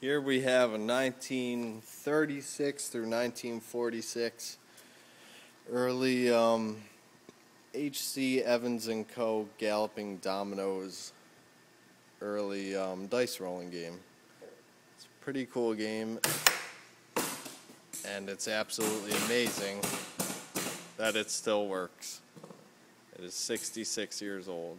Here we have a 1936 through 1946 early um, H.C. Evans and Co. Galloping Dominoes early um, dice rolling game. It's a pretty cool game, and it's absolutely amazing that it still works. It is 66 years old.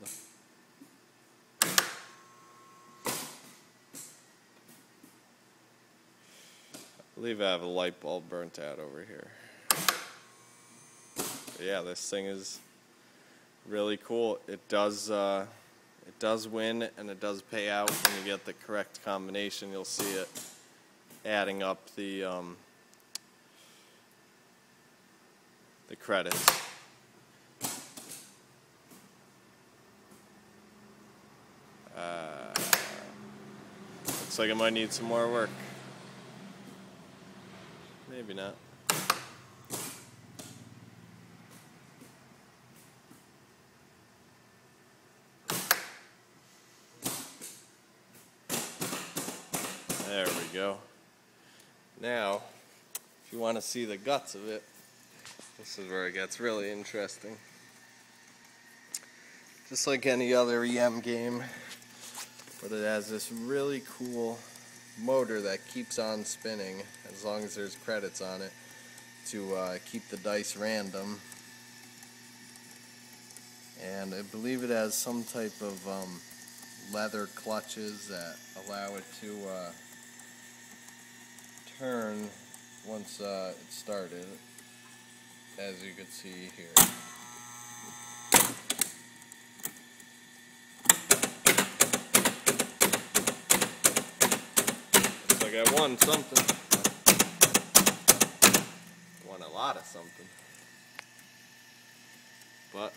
Believe I have a light bulb burnt out over here. But yeah, this thing is really cool. It does uh, it does win and it does pay out when you get the correct combination. You'll see it adding up the um, the credits. Uh, looks like I might need some more work. Maybe not. There we go. Now, if you want to see the guts of it, this is where it gets really interesting. Just like any other EM game, but it has this really cool motor that keeps on spinning as long as there's credits on it to uh, keep the dice random. And I believe it has some type of um, leather clutches that allow it to uh, turn once uh, it started, as you can see here. I won something. Won a lot of something. But